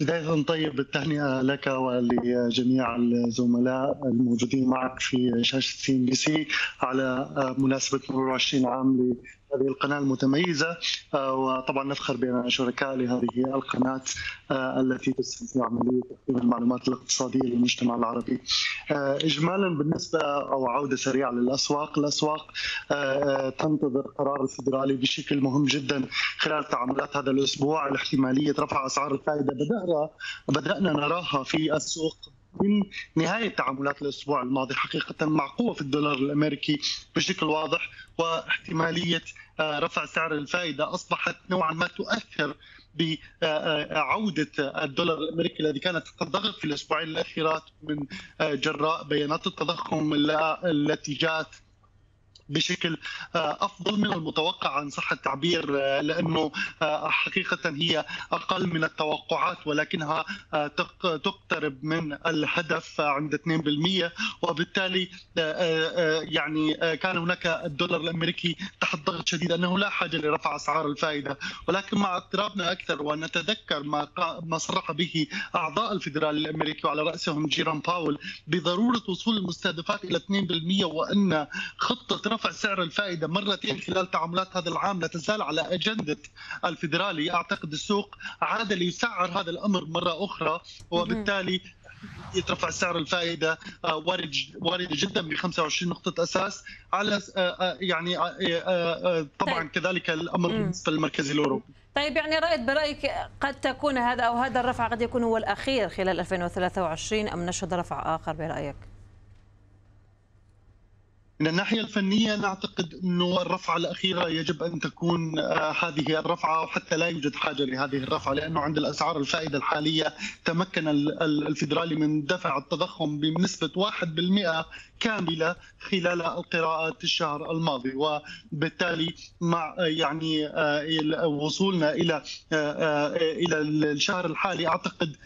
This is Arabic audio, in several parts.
بداية طيب التهنئة لك ولجميع الزملاء الموجودين معك في شاشة CNBC على مناسبة مرور 20 عام هذه القناة المتميزة آه، وطبعا نفخر بأننا شركاء لهذه القناة آه، التي تسهم في عملية تقديم المعلومات الاقتصادية للمجتمع العربي. آه، إجمالا بالنسبة أو عودة سريعة للأسواق الأسواق تنتظر قرار الفدرالي بشكل مهم جدا خلال تعاملات هذا الأسبوع الاحتمالية رفع أسعار الفائدة. بدأنا بدأنا نراها في السوق من نهاية تعاملات الأسبوع الماضي حقيقه مع قوة في الدولار الأمريكي بشكل واضح واحتمالية آه، رفع سعر الفائدة أصبحت نوعا ما تؤثر بعودة الدولار الأمريكي الذي كانت تحت ضغط في الأسبوعين الأخيرات من آه، جراء بيانات التضخم التي جاءت بشكل آه، أفضل من المتوقع عن صح التعبير آه، لأنه آه، حقيقة هي أقل من التوقعات ولكنها تقترب من الهدف عند 2% وبالتالي يعني كان هناك الدولار الأمريكي تحت ضغط شديد أنه لا حاجة لرفع أسعار الفائدة. ولكن مع اقترابنا أكثر ونتذكر ما ما صرح به أعضاء الفدرالي الأمريكي وعلى رأسهم جيران باول بضرورة وصول المستهدفات إلى 2% وأن خطة رفع سعر الفائدة مرتين خلال تعاملات هذا العام لا تزال على أجندة الفدرالي أعتقد السوق عاد ليسعر هذا الأمر مرة أخرى وبالتالي يترفع سعر الفائدة آه، وارد وارد جدا ب 25 نقطة أساس على آه، آه، يعني طبعا طيب. كذلك الأمر بالنسبة للمركزي الأوروبي طيب يعني رأيت برأيك قد تكون هذا أو هذا الرفع قد يكون هو الأخير خلال 2023 أم نشهد رفع آخر برأيك؟ من الناحية الفنية نعتقد أنه الرفعة الأخيرة يجب أن تكون آه، هذه الرفعة وحتى لا يوجد حاجة لهذه الرفعة لأنه عند الأسعار الفائدة الحالية تمكن الفيدرالي من دفع التضخم بنسبة 1% كاملة خلال القراءات الشهر الماضي. وبالتالي مع يعني آه، وصولنا إلى آه، إلى الشهر الحالي أعتقد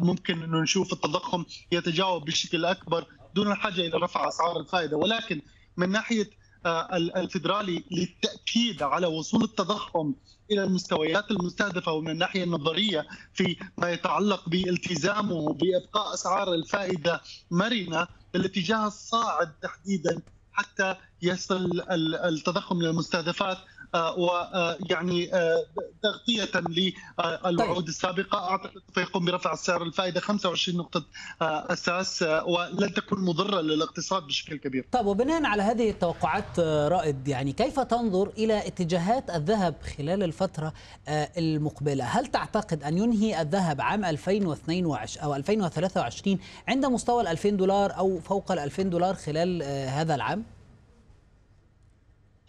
ممكن أنه نشوف التضخم يتجاوب بشكل أكبر دون الحاجة إلى رفع أسعار الفائدة ولكن من ناحية آه، الفدرالي للتأكيد على وصول التضخم إلى المستويات المستهدفة ومن الناحيه النظرية في ما يتعلق بالتزامه بإبقاء أسعار الفائدة مرنة بالاتجاه الصاعد تحديدا حتى يصل التضخم للمستهدفات آه، ويعني آه، تغطية للوعود طيب. السابقة أعتقد سيقوم برفع سعر الفائدة 25 نقطة آه، أساس ولن تكون مضرة للاقتصاد بشكل كبير. طيب وبناء على هذه التوقعات رائد يعني كيف تنظر إلى اتجاهات الذهب خلال الفترة المقبلة؟ هل تعتقد أن ينهي الذهب عام 2022 أو 2023 عند مستوى ال 2000 دولار أو فوق ال 2000 دولار خلال هذا العام؟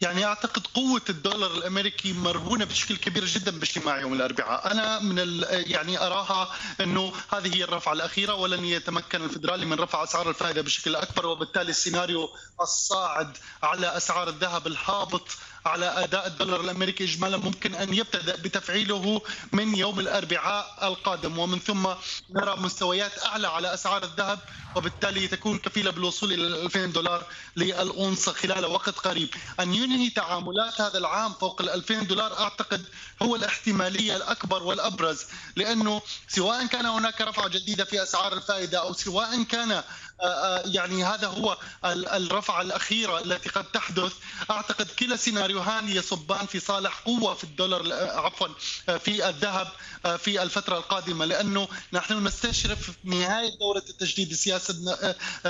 يعني أعتقد قوة الدولار الأمريكي مرهونة بشكل كبير جدا باجتماع يوم الأربعاء، أنا من يعني أراها أنه هذه هي الرفعة الأخيرة ولن يتمكن الفدرالي من رفع أسعار الفائدة بشكل أكبر وبالتالي السيناريو الصاعد على أسعار الذهب الهابط على أداء الدولار الأمريكي اجمالا ممكن أن يبتدأ بتفعيله من يوم الأربعاء القادم. ومن ثم نرى مستويات أعلى على أسعار الذهب وبالتالي تكون كفيلة بالوصول إلى 2000 دولار للأونصة خلال وقت قريب. ان ينهي تعاملات هذا العام فوق ال 2000 دولار أعتقد هو الاحتمالية الأكبر والأبرز لأنه سواء كان هناك رفعه جديدة في أسعار الفائدة أو سواء كان يعني هذا هو الرفعه الأخيرة التي قد تحدث. أعتقد كلا سيناريوهان يصبان في صالح قوة في الدولار آه، عفوا في الذهب في الفترة القادمة لأنه نحن نستشرف نهاية دوره التجديد السياسة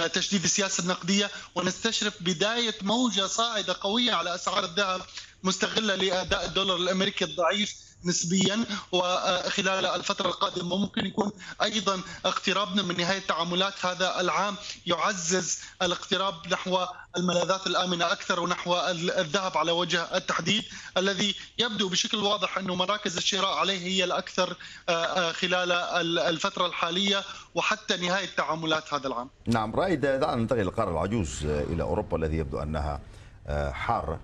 تجديد السياسة النقدية ونستشرف بداية موجة صاعدة قوية على أسعار الذهب مستغلة لأداء الدولار الأمريكي الضعيف نسبيا وخلال الفترة القادمة ممكن يكون أيضا اقترابنا من نهاية تعاملات هذا العام يعزز الاقتراب نحو الملاذات الآمنة أكثر ونحو الذهب على وجه التحديد. الذي يبدو بشكل واضح أنه مراكز الشراء عليه هي الأكثر آه، آه، خلال الفترة الحالية وحتى نهاية تعاملات هذا العام. نعم رائد دعنا ننتقل للقارة العجوز إلى أوروبا الذي يبدو أنها آه، حارة.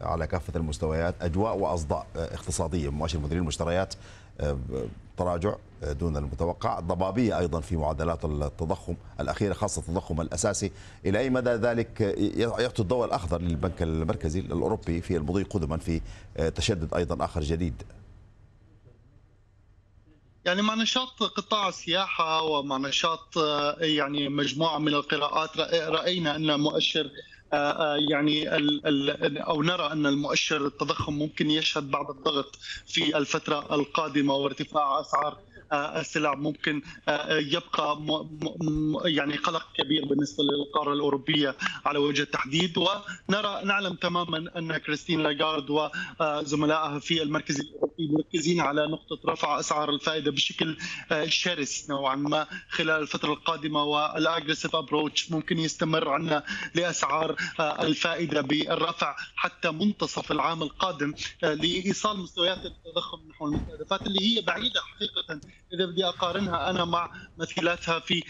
على كافة المستويات أجواء وأصداء اقتصادية مؤشر مديرين المشتريات آه، تراجع آه، دون المتوقع. ضبابية أيضا في معدلات التضخم الأخيرة خاصة التضخم الأساسي. إلى أي مدى ذلك يعطي الضوء الأخضر للبنك المركزي الأوروبي في المضي قدما في آه، تشدد أيضا آخر جديد؟ يعني مع نشاط قطاع السياحة ومع نشاط يعني مجموعة من القراءات رأينا أن مؤشر يعني أو نرى أن المؤشر التضخم ممكن يشهد بعض الضغط في الفترة القادمة وارتفاع أسعار السلع ممكن يبقى يعني قلق كبير بالنسبة للقارة الأوروبية على وجه التحديد. ونرى نعلم تماما أن كريستين لاغارد وزملائها في المركز الأوروبي مركزين على نقطة رفع أسعار الفائدة بشكل شرس نوعا ما خلال الفترة القادمة. والاجريسيف ابروتش ممكن يستمر عندنا لأسعار الفائدة بالرفع حتى منتصف العام القادم لإيصال مستويات التضخم نحو المستهدفات اللي هي بعيدة حقيقة إذا بدي أقارنها أنا مع مثيلاتها في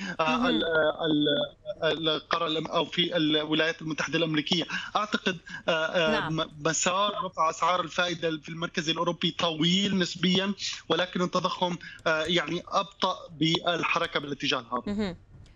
القاره أو في الولايات المتحدة الأمريكية. أعتقد نعم. مسار رفع أسعار الفائدة في المركز الأوروبي طويل نسبيا ولكن التضخم يعني أبطأ بالحركة بالاتجاه الهابط